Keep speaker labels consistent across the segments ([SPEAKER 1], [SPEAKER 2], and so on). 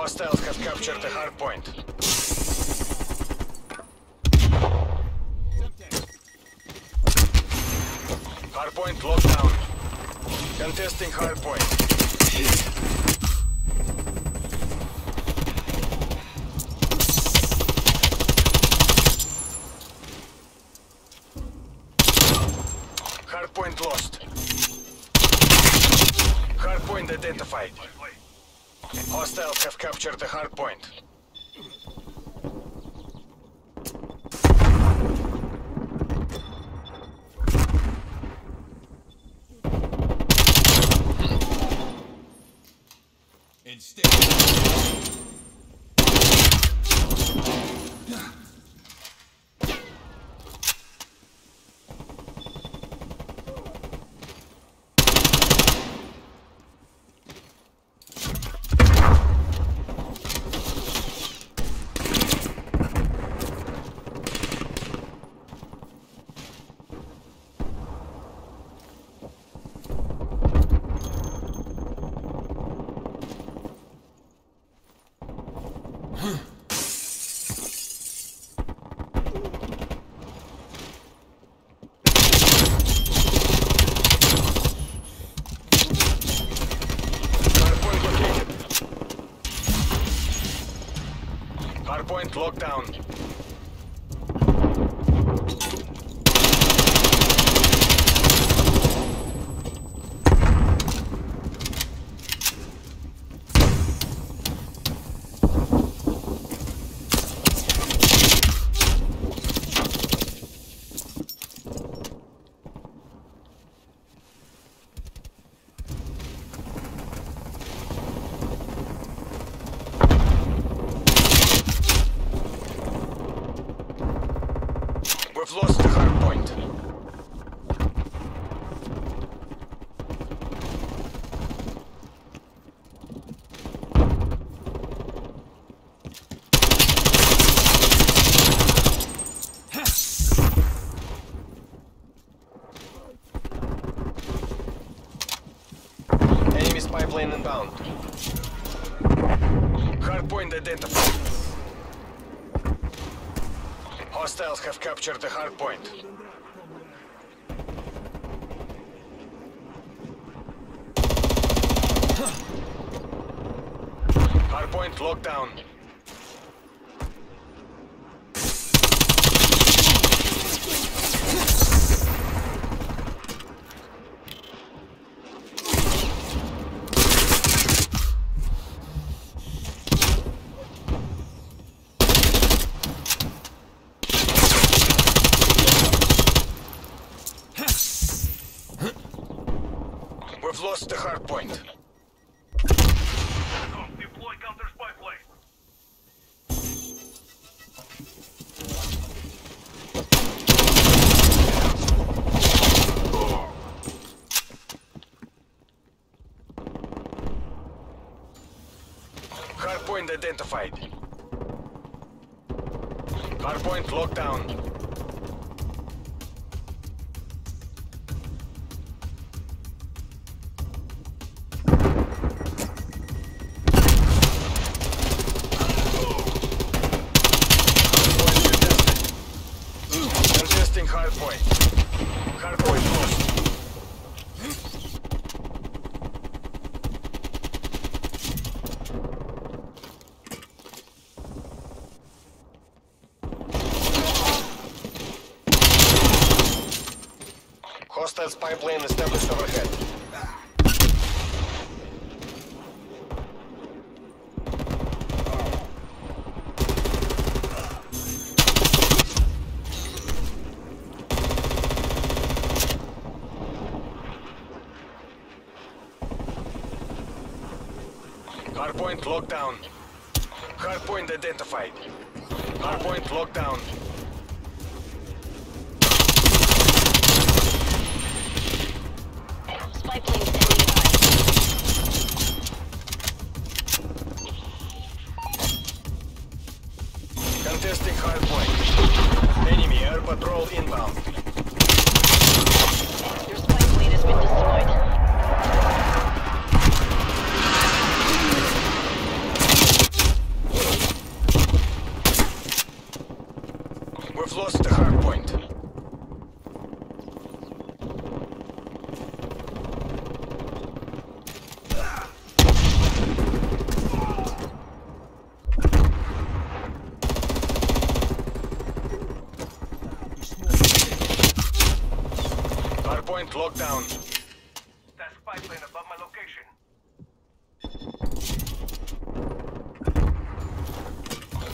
[SPEAKER 1] Hostiles have captured the hard point. Hard point locked down. Contesting hard point. Hard point lost. Hard point identified. Hostiles have captured the hard point.
[SPEAKER 2] Instead.
[SPEAKER 1] Hardpoint located. Hardpoint We've lost the hardpoint. Enemy spy plane inbound. Hardpoint identified. Hostiles have captured the hard point. Hard point locked down. We've lost the hard point.
[SPEAKER 3] Deploy counter spy plane.
[SPEAKER 1] Hard point identified. Hard point locked down. Plane established overhead. Hardpoint locked down. Hardpoint identified. Hardpoint locked down. Contesting hardpoint. Enemy air patrol inbound. Point locked down.
[SPEAKER 3] That's pipeline above my location.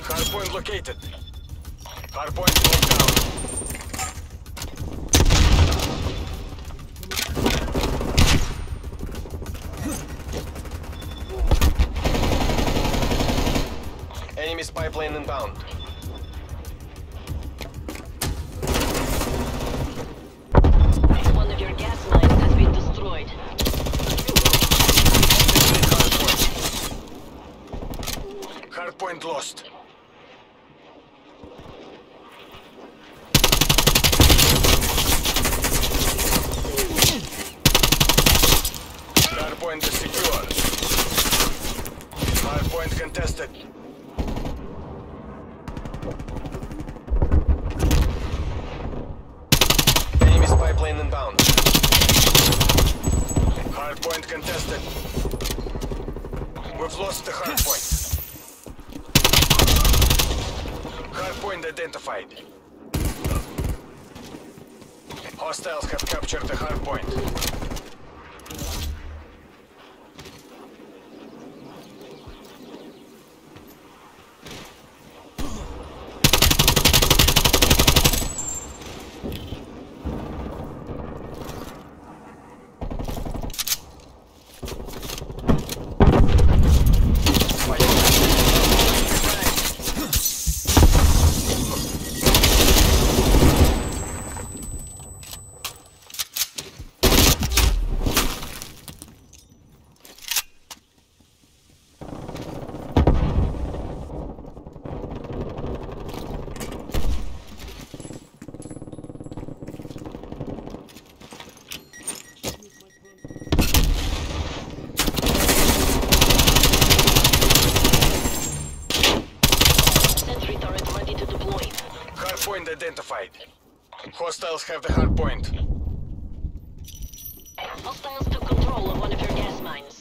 [SPEAKER 1] Hardpoint located. Hardpoint locked down. Enemy spy plane inbound.
[SPEAKER 4] One of your gas lines has been destroyed.
[SPEAKER 1] Hardpoint. Hardpoint lost. Hardpoint is secure. Hardpoint contested. Enemy spy plane inbound. Hardpoint contested. We've lost the hardpoint. Hardpoint identified. Hostiles have captured the hardpoint.
[SPEAKER 4] Sentry turret ready to deploy.
[SPEAKER 1] Hardpoint identified. Hostiles have the hardpoint.
[SPEAKER 4] Hostiles took control of one of your gas mines.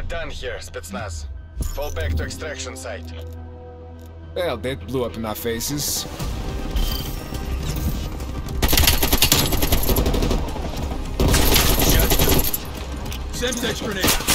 [SPEAKER 1] We're done here, Spetsnaz. Fall back to extraction site.
[SPEAKER 2] Well, that blew up in our faces.
[SPEAKER 5] Semtex grenade.